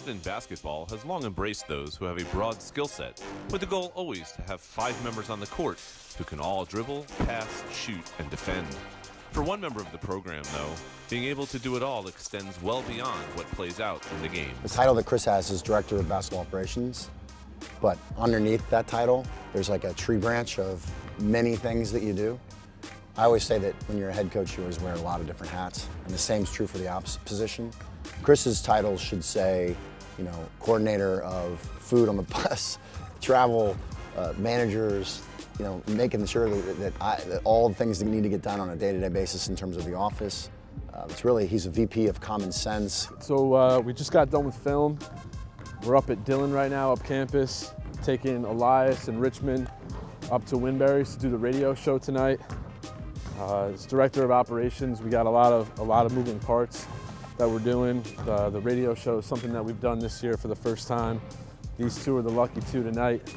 Princeton basketball has long embraced those who have a broad skill set, with the goal always to have five members on the court who can all dribble, pass, shoot, and defend. For one member of the program, though, being able to do it all extends well beyond what plays out in the game. The title that Chris has is Director of Basketball Operations, but underneath that title, there's like a tree branch of many things that you do. I always say that when you're a head coach, you always wear a lot of different hats, and the same is true for the opposite position. Chris's title should say, you know, coordinator of food on the bus, travel, uh, managers, you know, making sure that, that, I, that, all the things that need to get done on a day-to-day -day basis in terms of the office. Uh, it's really, he's a VP of common sense. So uh, we just got done with film. We're up at Dillon right now, up campus, taking Elias and Richmond up to Winberie's to do the radio show tonight. Uh, as director of operations, we got a lot of a lot of moving parts that we're doing. The, the radio show is something that we've done this year for the first time. These two are the lucky two tonight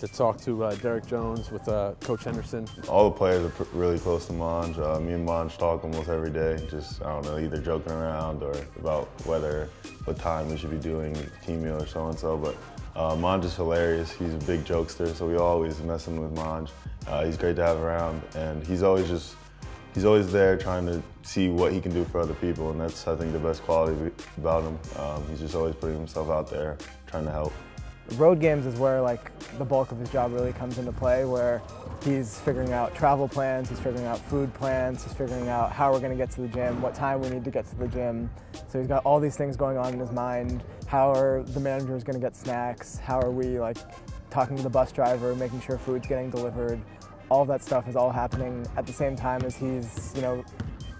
to talk to uh, Derek Jones with uh, Coach Henderson. All the players are really close to Monge. Uh, me and Monge talk almost every day, just, I don't know, either joking around or about whether, what time we should be doing team meal or so-and-so, but uh, Monge is hilarious. He's a big jokester, so we always messing with Monge. Uh, he's great to have around, and he's always just he's always there trying to see what he can do for other people, and that's, I think, the best quality about him. Um, he's just always putting himself out there, trying to help. Road games is where like the bulk of his job really comes into play, where he's figuring out travel plans, he's figuring out food plans, he's figuring out how we're going to get to the gym, what time we need to get to the gym. So he's got all these things going on in his mind. How are the managers going to get snacks? How are we like talking to the bus driver, making sure food's getting delivered? All of that stuff is all happening at the same time as he's, you know,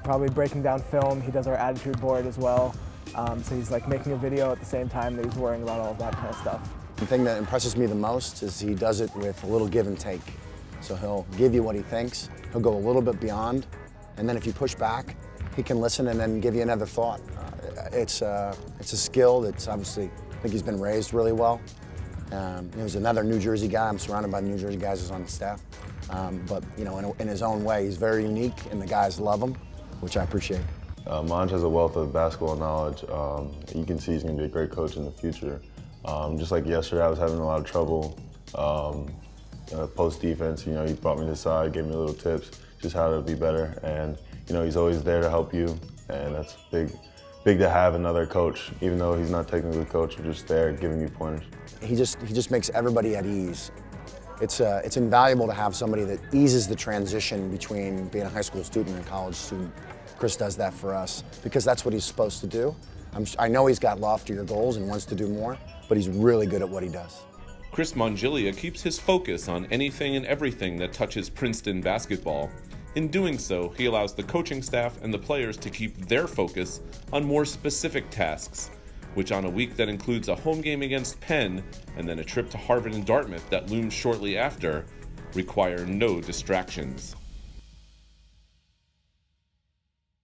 probably breaking down film. He does our attitude board as well. Um, so he's like making a video at the same time that he's worrying about all of that kind of stuff. The thing that impresses me the most is he does it with a little give and take. So he'll give you what he thinks, he'll go a little bit beyond, and then if you push back, he can listen and then give you another thought. Uh, it's, uh, it's a skill that's obviously, I think he's been raised really well. Um, he was another New Jersey guy. I'm surrounded by New Jersey guys who's on the staff. Um, but, you know, in, in, his own way, he's very unique, and the guys love him, which I appreciate. Uh, has a wealth of basketball knowledge. Um, you can see he's going to be a great coach in the future. Um, just like yesterday, I was having a lot of trouble um, uh, post defense. You know, he brought me to the side, gave me a little tips, just how to be better. And, you know, he's always there to help you, and that's big big to have another coach, even though he's not technically a coach, just there giving you pointers. He just he just makes everybody at ease. It's uh, it's invaluable to have somebody that eases the transition between being a high school student and a college student. Chris does that for us because that's what he's supposed to do. I'm, I know he's got loftier goals and wants to do more, but he's really good at what he does. Chris Mongilia keeps his focus on anything and everything that touches Princeton basketball. In doing so, he allows the coaching staff and the players to keep their focus on more specific tasks, which on a week that includes a home game against Penn and then a trip to Harvard and Dartmouth that looms shortly after, require no distractions.